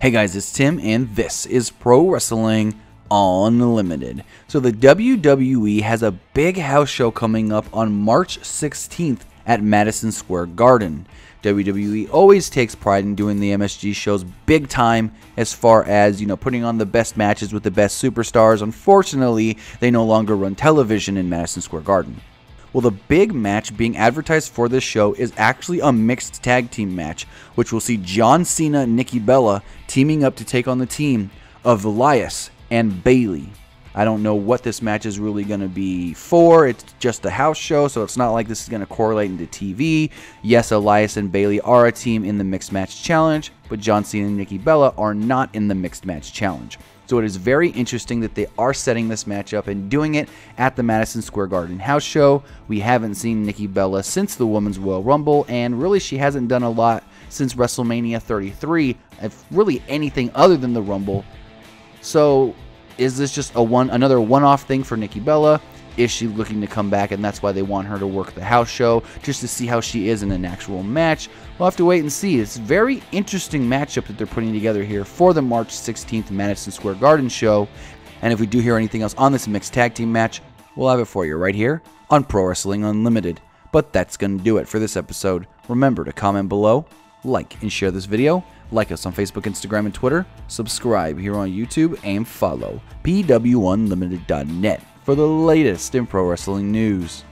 Hey guys, it's Tim, and this is Pro Wrestling Unlimited. So, the WWE has a big house show coming up on March 16th at Madison Square Garden. WWE always takes pride in doing the MSG shows big time as far as, you know, putting on the best matches with the best superstars. Unfortunately, they no longer run television in Madison Square Garden. Well, the big match being advertised for this show is actually a mixed tag team match, which will see John Cena and Nikki Bella teaming up to take on the team of Elias and Bayley. I don't know what this match is really going to be for. It's just a house show, so it's not like this is going to correlate into TV. Yes, Elias and Bayley are a team in the Mixed Match Challenge, but John Cena and Nikki Bella are not in the Mixed Match Challenge. So it is very interesting that they are setting this match up and doing it at the Madison Square Garden house show. We haven't seen Nikki Bella since the Women's Royal Rumble, and really she hasn't done a lot since WrestleMania 33, if really anything other than the Rumble. So is this just a one another one-off thing for Nikki Bella? Is she looking to come back and that's why they want her to work the house show just to see how she is in an actual match? We'll have to wait and see. It's a very interesting matchup that they're putting together here for the March 16th Madison Square Garden show. And if we do hear anything else on this mixed tag team match, we'll have it for you right here on Pro Wrestling Unlimited. But that's going to do it for this episode. Remember to comment below, like, and share this video. Like us on Facebook, Instagram, and Twitter. Subscribe here on YouTube and follow PWUnlimited.net for the latest in pro wrestling news.